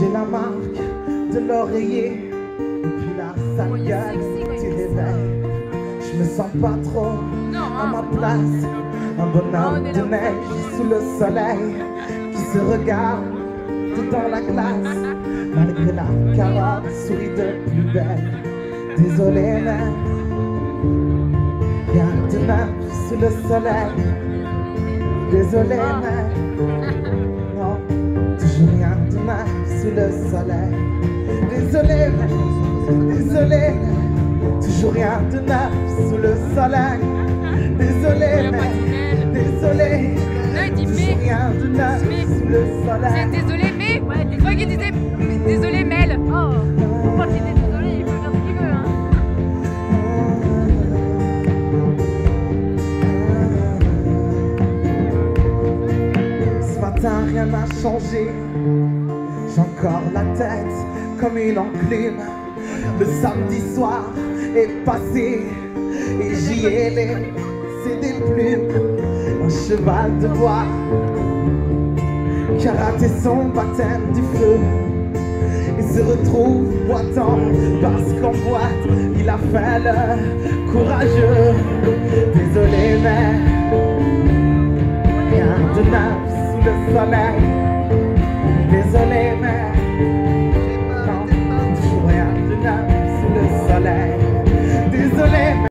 J'ai la marque de l'oreiller et puis la sale gueule du réveil. Je me sens pas trop Non, à hein. ma place. Un bonhomme de là. neige sous le soleil qui se regarde dans la glace. Malgré la carotte, sourit de plus belle. Désolé, mais rien de neuf sous le soleil. Désolé, mais sous le soleil. Désolé, désolé, toujours rien de neuf sous le soleil. Désolé, désolé, il toujours rien de neuf sous le C'est soleil. désolé, mais. Je croyais qu'il disait désolé, Mel. Oh. Crois qu'il était désolé, il peut faire ce qu'il veut. Hein. Ce matin, rien n'a changé. J'ai encore la tête comme une enclume. Le samedi soir est passé et j'y ai laissé des plumes. Un cheval de bois qui a raté son baptême du feu. Il se retrouve boitant parce qu'en boîte il a fait le courageux. Désolé, mais rien de neuf sous le soleil. Désolé, mais